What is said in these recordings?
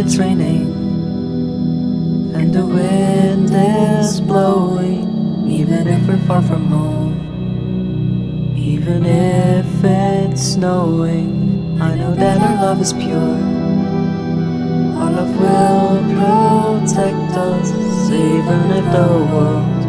it's raining and the wind is blowing, even if we're far from home, even if it's snowing, I know that our love is pure. Our love will protect us, even if the world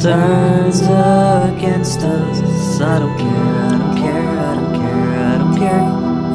turns against us. I don't care, I don't care, I don't care, I don't care.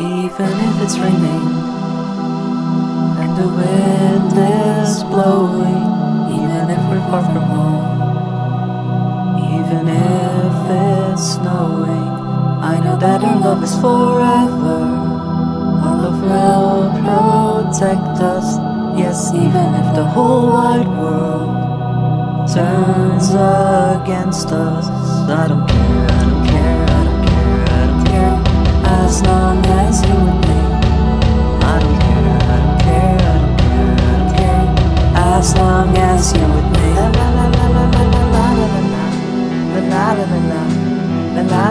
Even if it's raining and the wind is blowing, even if we're far from home, even if it's snowing, I know that our love is forever. Our love will protect us, yes, even if the whole wide world turns against us. I don't care, I don't care, I don't care, I don't care. As long as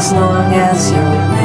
as long as you're